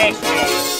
Christmas.